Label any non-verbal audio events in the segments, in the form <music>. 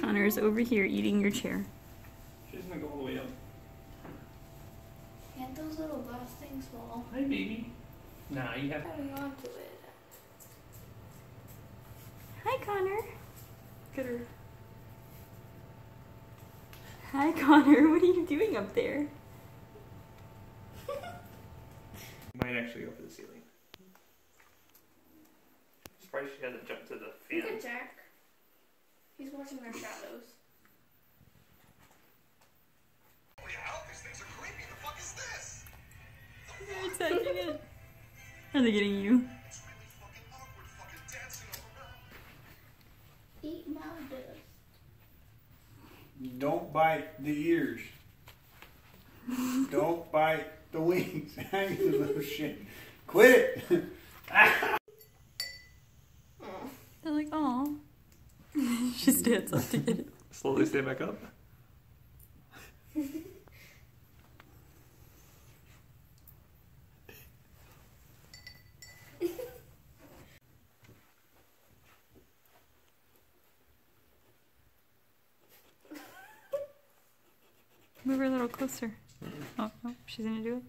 Connor's over here eating your chair. She's gonna go all the way up. Can't those little glass things fall? Hi, baby. Nah, you have. Holding on to it. Hi, Connor. Good. her. Hi, Connor. <laughs> What are you doing up there? <laughs> Might actually go for the ceiling. Surprised she hasn't jumped to the Look fan. at Jack. He's watching their shadows. Holy hell, these things are creepy. The fuck is this? They're attacking it. Are they getting you? It's really fucking awkward fucking dancing around. Eat my dust. Don't bite the ears. Don't bite the wings. <laughs> you little shit. Quit it. <laughs> They're like, oh. She stands up to get it. Slowly stand back up. Move her a little closer. Mm-hmm. Oh, no, she's gonna do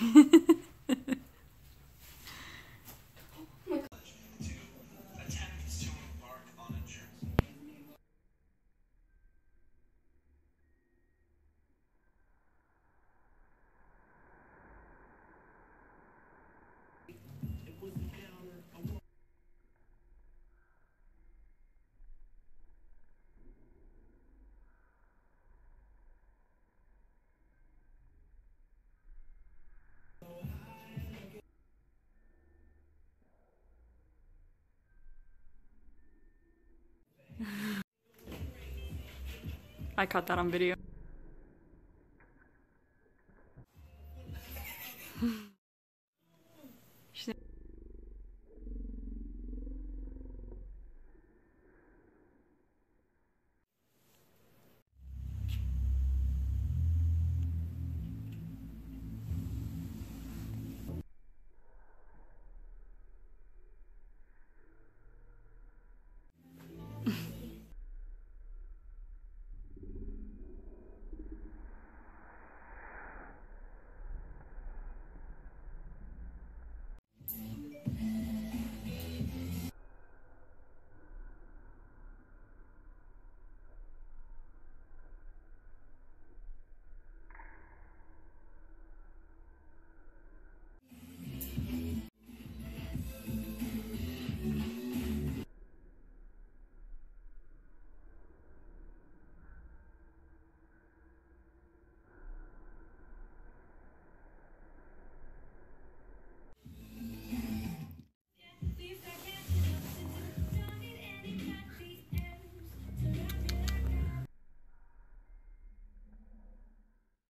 it. <laughs> I caught that on video. <laughs>